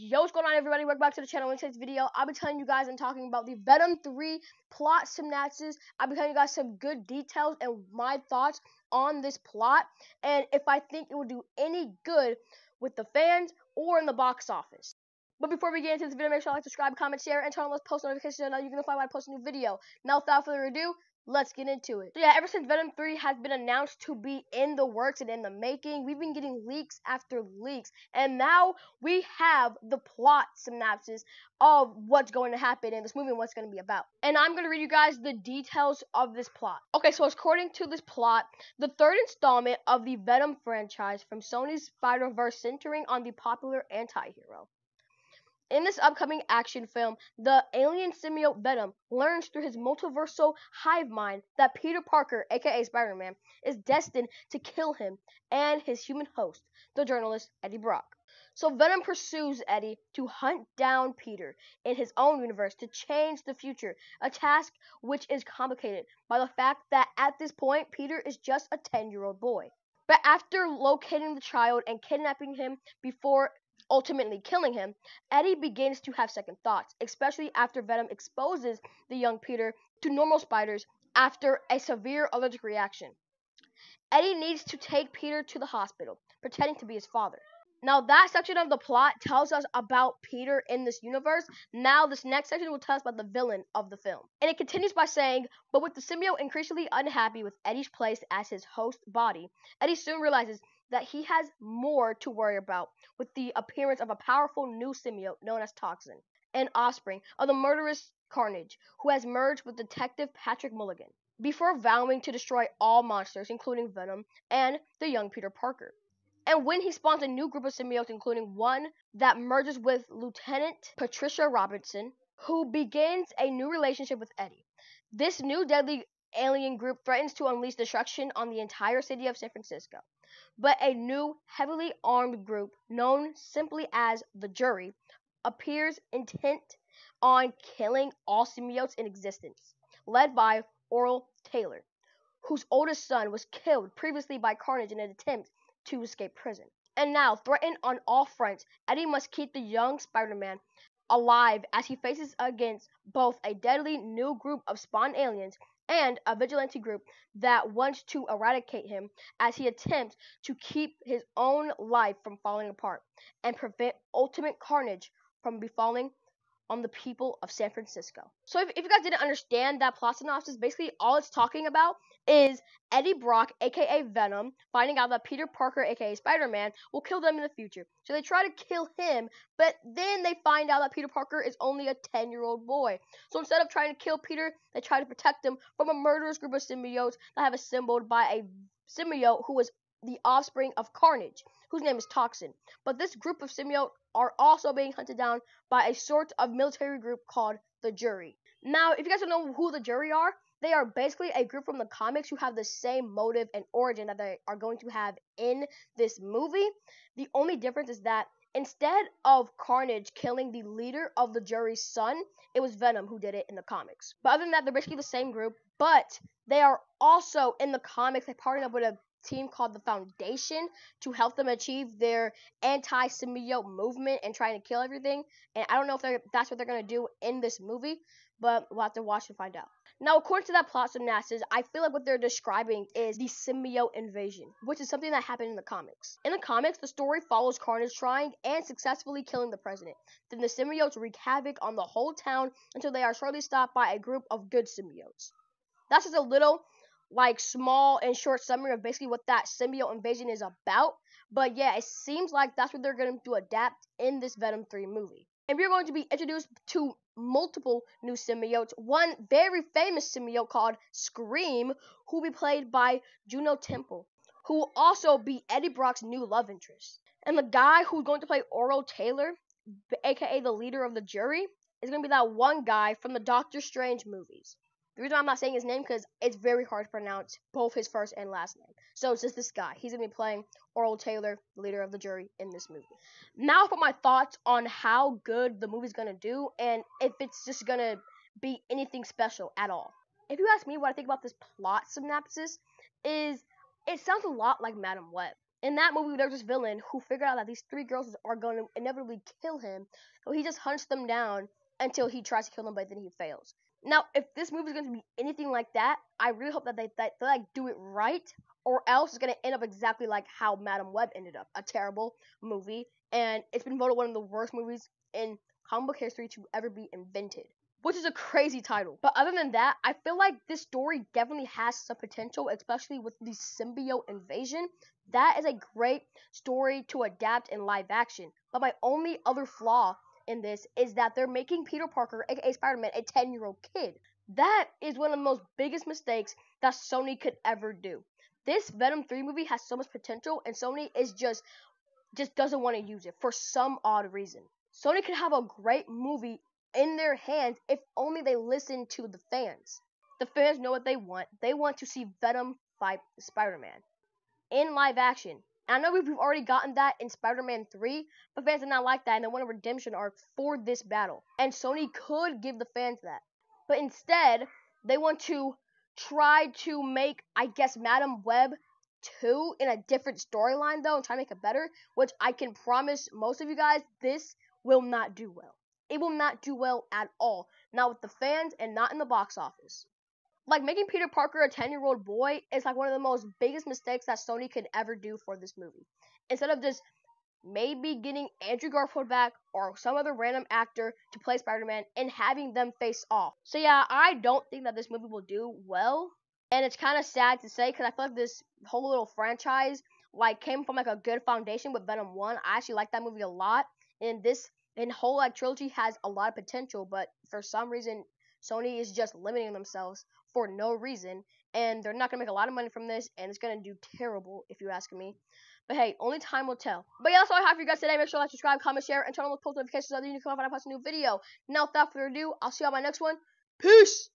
Yo, what's going on, everybody? Welcome back to the channel. In today's video, I'll be telling you guys and talking about the Venom 3 plot synopsis. I'll be telling you guys some good details and my thoughts on this plot, and if I think it will do any good with the fans or in the box office. But before we get into this video, make sure to like, subscribe, comment, share, and turn on those post notifications so now you can notify when I post a new video. Now, without further ado, let's get into it. So yeah, ever since Venom 3 has been announced to be in the works and in the making, we've been getting leaks after leaks. And now we have the plot synopsis of what's going to happen in this movie and what's going to be about. And I'm going to read you guys the details of this plot. Okay, so according to this plot, the third installment of the Venom franchise from Sony's Spider-Verse centering on the popular anti-hero. In this upcoming action film, the alien symbiote Venom learns through his multiversal hive mind that Peter Parker, aka Spider Man, is destined to kill him and his human host, the journalist Eddie Brock. So Venom pursues Eddie to hunt down Peter in his own universe to change the future, a task which is complicated by the fact that at this point Peter is just a 10 year old boy. But after locating the child and kidnapping him before ultimately killing him, Eddie begins to have second thoughts, especially after Venom exposes the young Peter to normal spiders after a severe allergic reaction. Eddie needs to take Peter to the hospital, pretending to be his father. Now, that section of the plot tells us about Peter in this universe. Now, this next section will tell us about the villain of the film. And it continues by saying, but with the symbiote increasingly unhappy with Eddie's place as his host body, Eddie soon realizes that he has more to worry about with the appearance of a powerful new symbiote known as Toxin, an offspring of the murderous Carnage, who has merged with Detective Patrick Mulligan, before vowing to destroy all monsters, including Venom and the young Peter Parker. And when he spawns a new group of symbiotes, including one that merges with Lieutenant Patricia Robinson, who begins a new relationship with Eddie. This new deadly alien group threatens to unleash destruction on the entire city of San Francisco but a new heavily armed group known simply as the Jury appears intent on killing all symbiotes in existence, led by Orwell Taylor, whose oldest son was killed previously by Carnage in an attempt to escape prison. And now, threatened on all fronts, Eddie must keep the young Spider Man alive as he faces against both a deadly new group of spawn aliens and a vigilante group that wants to eradicate him as he attempts to keep his own life from falling apart and prevent ultimate carnage from befalling on the people of San Francisco. So if, if you guys didn't understand that plot synopsis, basically all it's talking about is Eddie Brock, aka Venom, finding out that Peter Parker, aka Spider-Man, will kill them in the future. So they try to kill him, but then they find out that Peter Parker is only a 10-year-old boy. So instead of trying to kill Peter, they try to protect him from a murderous group of symbiotes that have assembled by a symbiote who is the offspring of Carnage, whose name is Toxin. But this group of symbiote are also being hunted down by a sort of military group called the Jury. Now, if you guys don't know who the Jury are, they are basically a group from the comics who have the same motive and origin that they are going to have in this movie. The only difference is that instead of Carnage killing the leader of the jury's son, it was Venom who did it in the comics. But other than that, they're basically the same group, but they are also in the comics, they partnered up with a team called the Foundation to help them achieve their anti-symbiote movement and trying to kill everything. And I don't know if that's what they're gonna do in this movie, but we'll have to watch and find out. Now, according to that plot synopsis, I feel like what they're describing is the symbiote invasion, which is something that happened in the comics. In the comics, the story follows Carnage trying and successfully killing the president. Then the symbiotes wreak havoc on the whole town until they are shortly stopped by a group of good symbiotes. That's just a little like small and short summary of basically what that symbiote invasion is about. But yeah, it seems like that's what they're going to adapt in this Venom 3 movie. And we're going to be introduced to multiple new symbiotes. One very famous symbiote called Scream, who will be played by Juno Temple, who will also be Eddie Brock's new love interest. And the guy who's going to play Orwell Taylor, aka the leader of the jury, is going to be that one guy from the Doctor Strange movies. The reason I'm not saying his name because it's very hard to pronounce both his first and last name. So it's just this guy. He's gonna be playing Orwell Taylor, the leader of the jury in this movie. Now for my thoughts on how good the movie's gonna do and if it's just gonna be anything special at all. If you ask me what I think about this plot synopsis, is it sounds a lot like Madame Web. In that movie, there's this villain who figured out that these three girls are going to inevitably kill him, so he just hunts them down until he tries to kill them, but then he fails. Now, if this movie is going to be anything like that, I really hope that they, that they like do it right, or else it's going to end up exactly like how Madame Web ended up, a terrible movie, and it's been voted one of the worst movies in comic book history to ever be invented which is a crazy title. But other than that, I feel like this story definitely has some potential, especially with the symbiote invasion. That is a great story to adapt in live action. But my only other flaw in this is that they're making Peter Parker, aka Spider Man, a 10 year old kid. That is one of the most biggest mistakes that Sony could ever do. This Venom 3 movie has so much potential, and Sony is just just doesn't want to use it for some odd reason. Sony could have a great movie in their hands if only they listen to the fans. The fans know what they want. They want to see Venom fight Spider Man in live action. I know we've already gotten that in Spider Man 3, but fans did not like that and they want a redemption arc for this battle. And Sony could give the fans that. But instead, they want to try to make, I guess, Madame Web 2 in a different storyline, though, and try to make it better, which I can promise most of you guys this will not do well it will not do well at all. Not with the fans and not in the box office. Like making Peter Parker a 10 year old boy is like one of the most biggest mistakes that Sony could ever do for this movie. Instead of just maybe getting Andrew Garfield back or some other random actor to play Spider Man and having them face off. So, yeah, I don't think that this movie will do well. And it's kind of sad to say because I feel like this whole little franchise like came from like a good foundation with Venom 1. I actually like that movie a lot. And this and whole like trilogy has a lot of potential, but for some reason Sony is just limiting themselves for no reason, and they're not gonna make a lot of money from this, and it's gonna do terrible if you ask me. But hey, only time will tell. But yeah, that's all I have for you guys today. Make sure to like, subscribe, comment, share, and turn on those post notifications so that you can come when I post a new video. Now, without further ado, I'll see you on my next one. Peace!